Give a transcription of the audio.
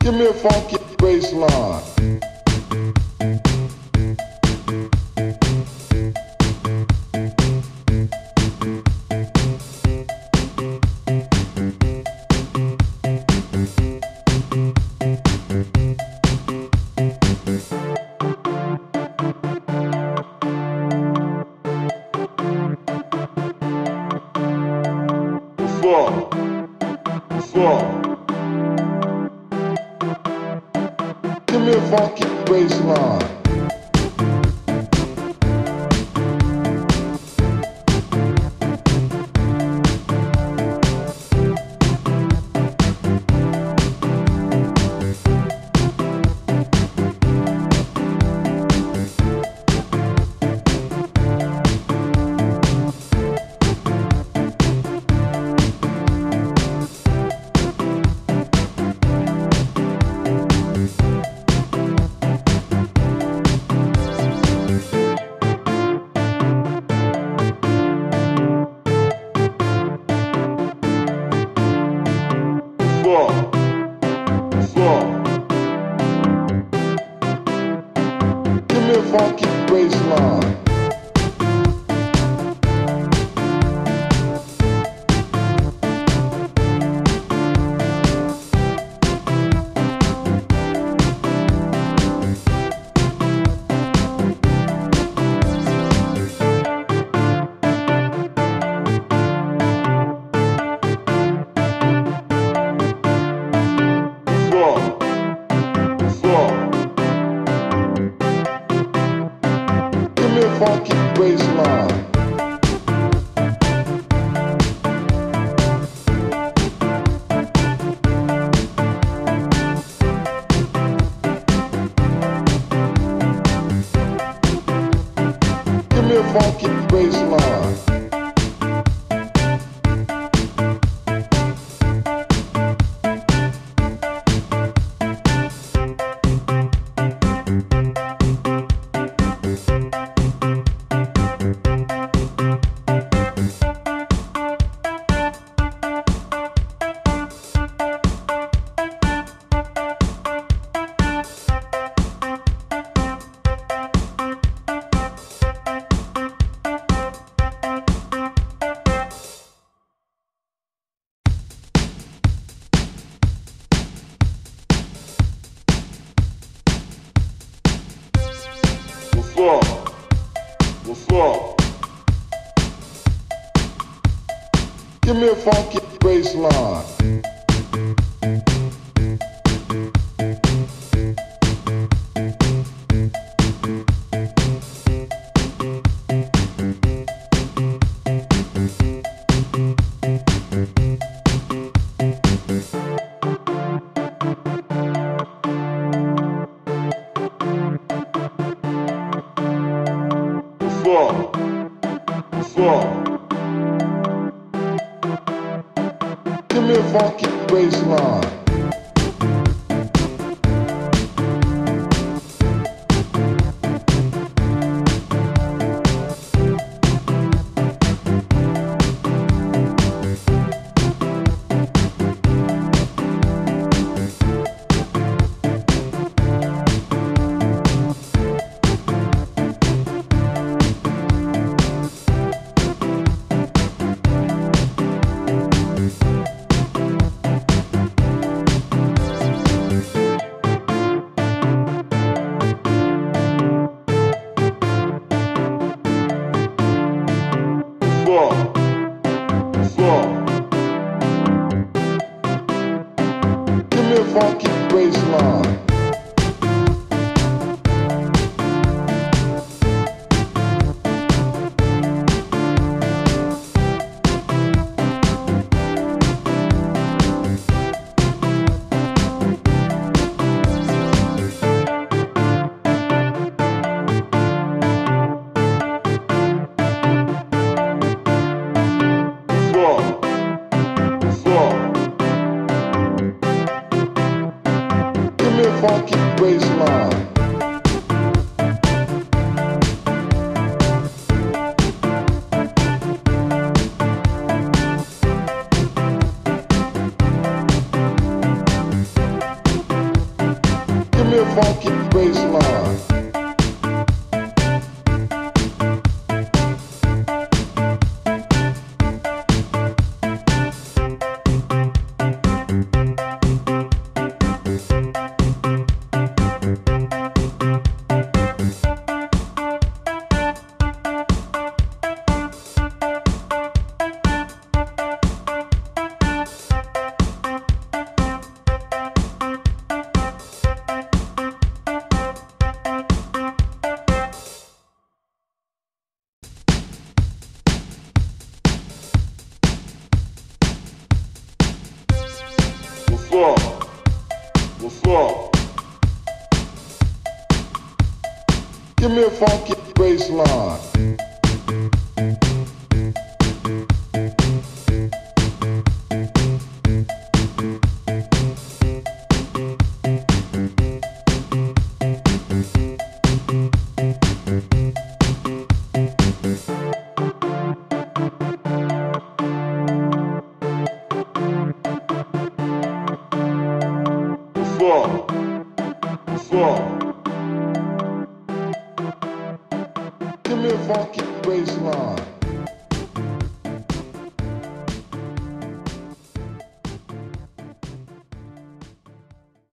Give me a funky bass line. Fuck? Fuck. Give me a funky bass line. Give funky bass line. What's up? What's up? Give me a funky bass line. What's up? Give me a funky bass line. Funky funky bass line. What's up? Give me a funky bass line. Give me a funky bass line.